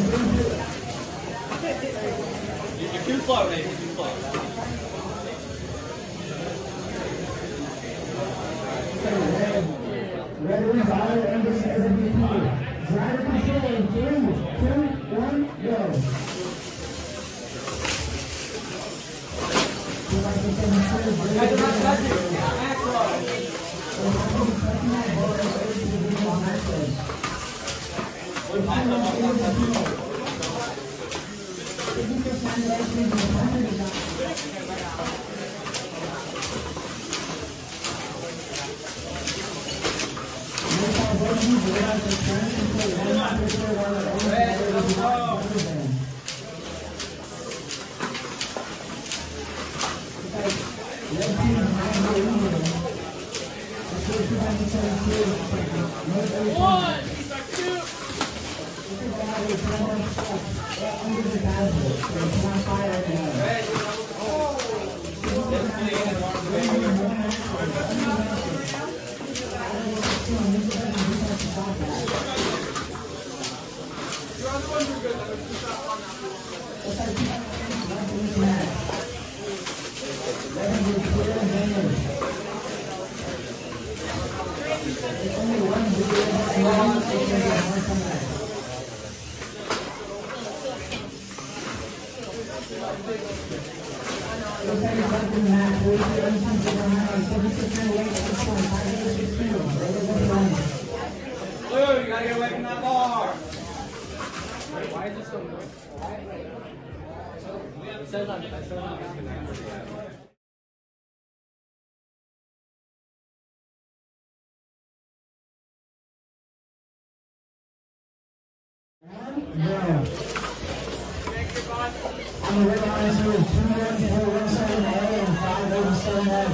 You can float, mate. You can float. Blue, you Why is it so noisy? It says on, it says on. Go. On the red line, is two one four one seven A and five eighty seven X.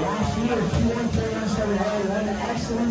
Last year, two one four one seven A, won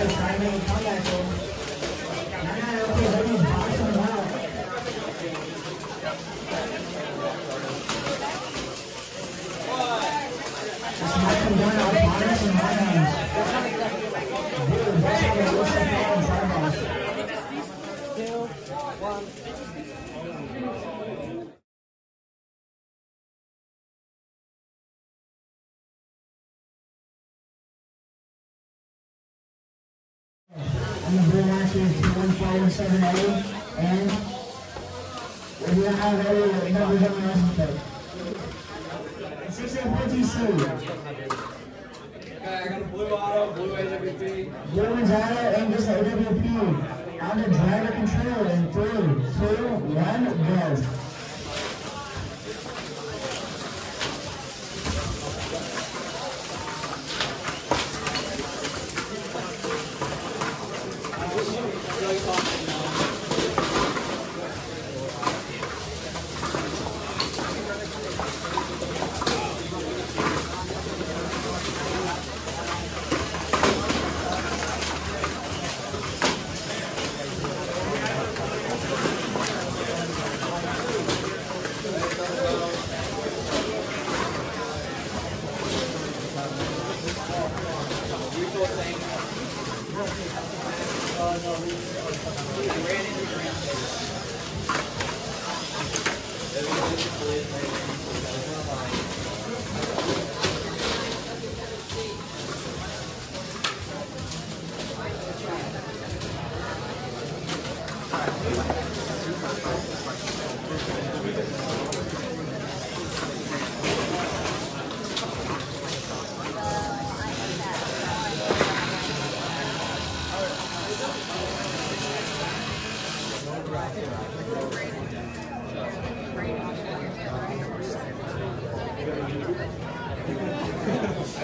I'm the blue line to two one and if you don't have any on the license plate. Six eight four two two. Okay, I got a blue auto, blue AWP. Blue auto and just AWP. On the driver control in three, two, one, go.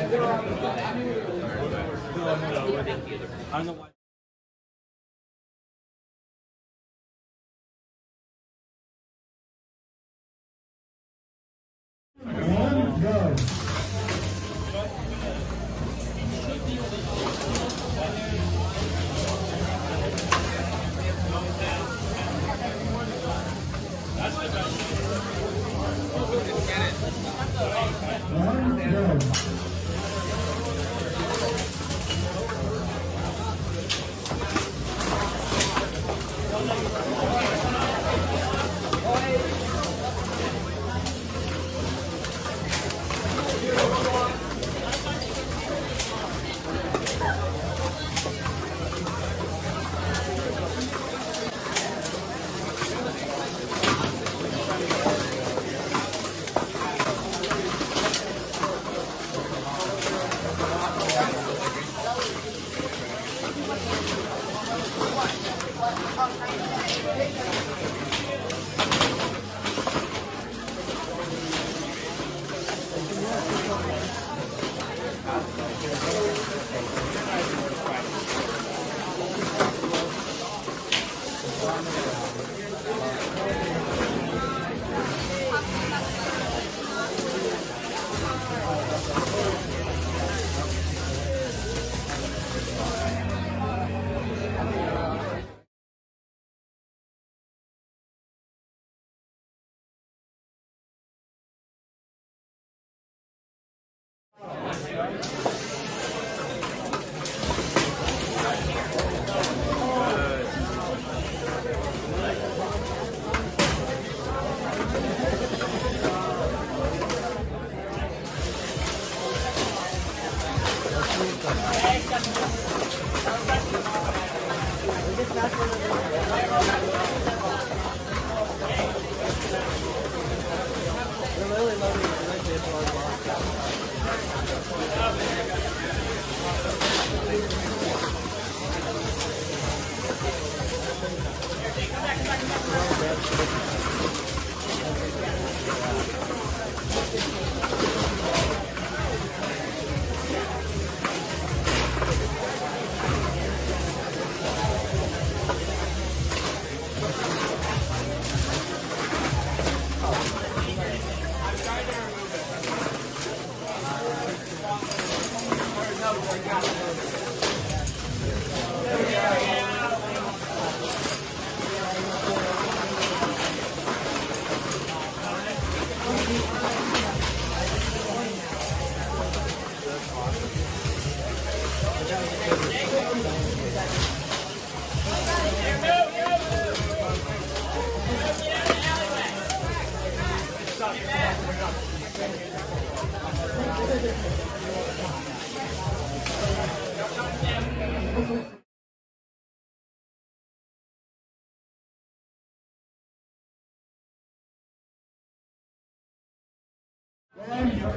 I don't know why. One, go. One, go.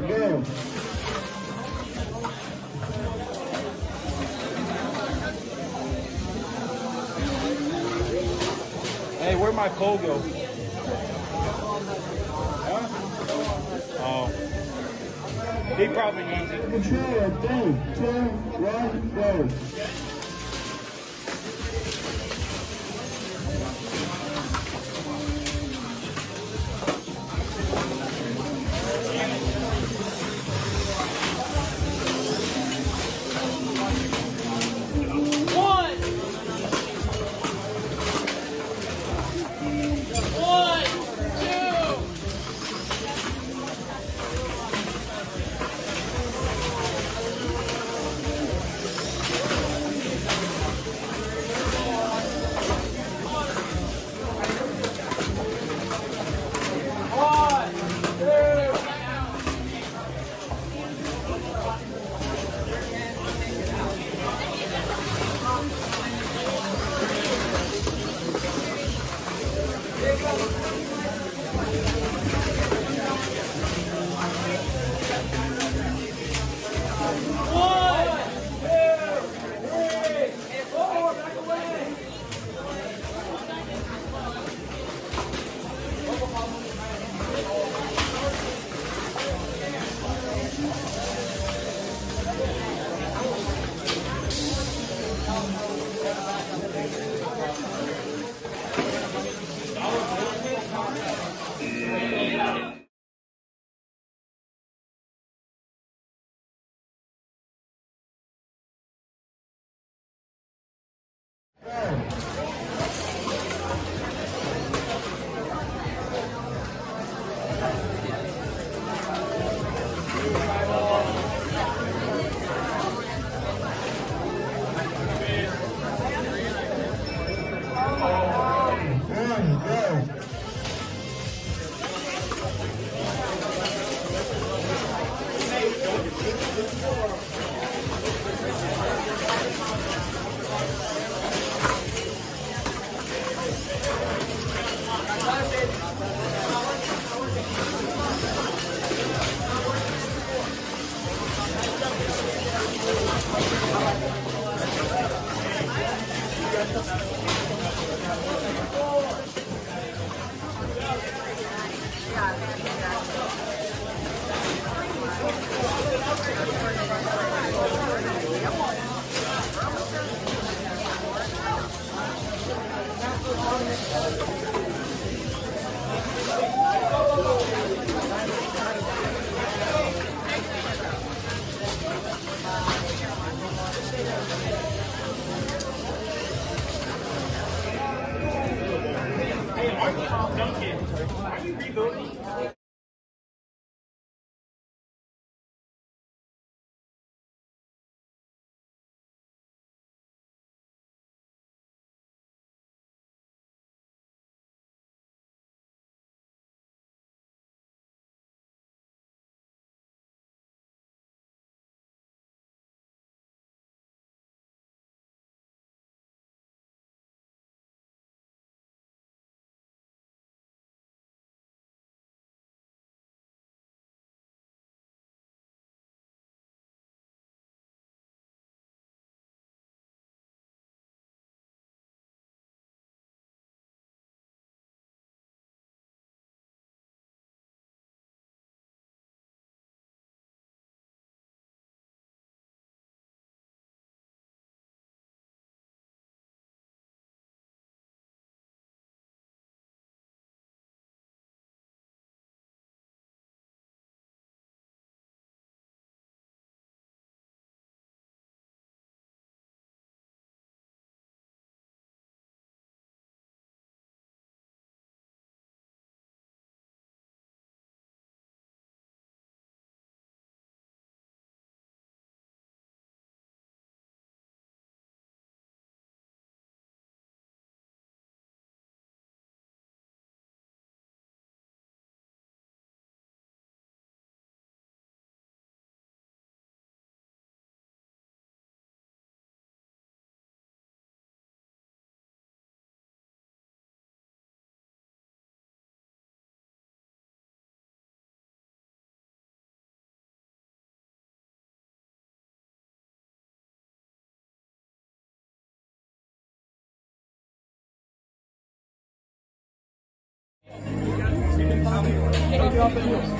Go. Hey, where'd my pole go? Huh? Oh. He probably needs it. Control, three, two, one, go. One, thank Thank you all for you.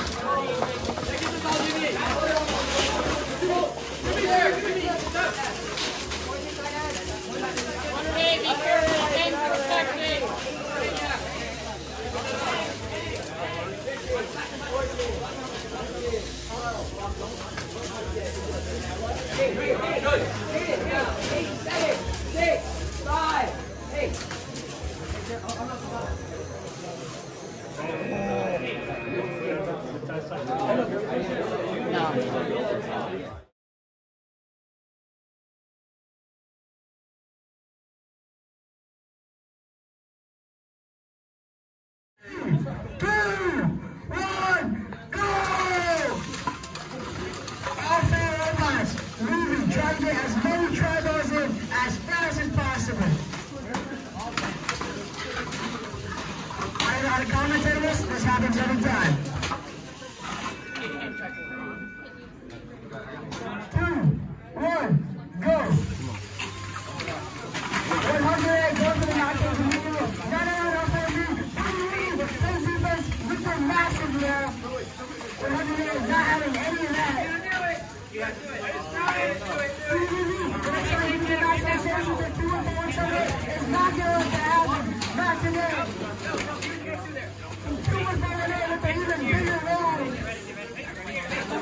happens every time.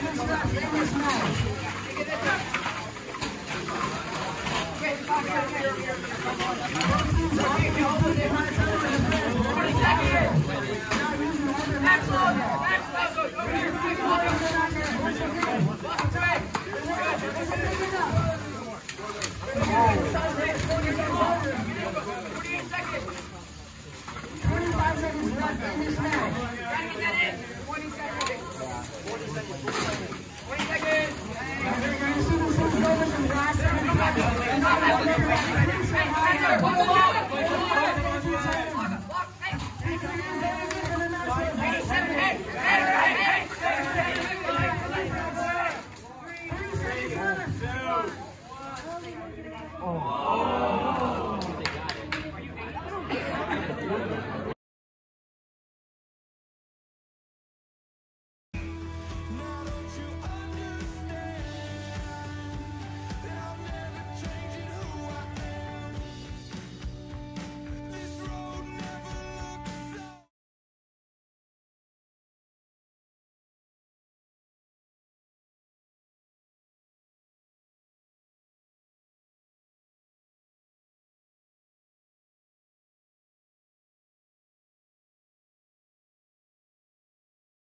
Twenty-five seconds left in this match. Oh.